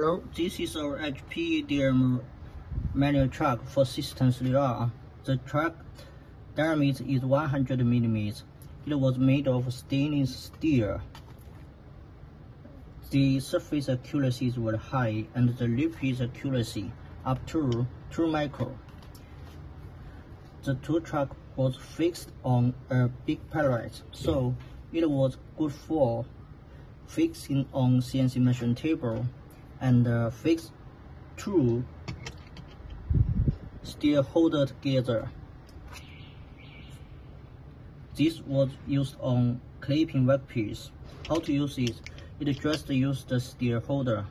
Hello, this is our HPEDM manual chuck for System 3R. The chuck diameter is 100 millimeters. It was made of stainless steel. The surface accuracy very high and the lift accuracy up to 2 micro. The tow chuck was fixed on a big pallet, so it was good for fixing on CNC machine table and uh, fixed two steel holder together. This was used on clipping workpiece. How to use it? It just use the steel holder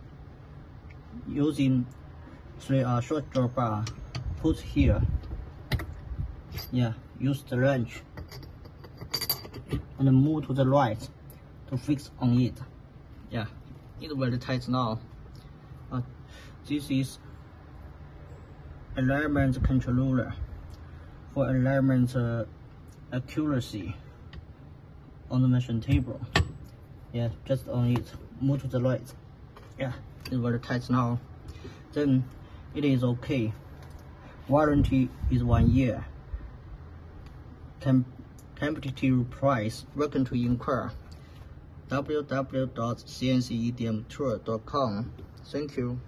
using three uh, short draw bar put here. Yeah, use the wrench and move to the right to fix on it. Yeah, it's very tight now. Uh, this is alignment controller for alignment uh, accuracy on the machine table. Yeah, just on it. Move to the right. Yeah, it's very tight now. Then it is okay. Warranty is one year. Com competitive price. Welcome to inquire www.cncedmtool.com. Thank you.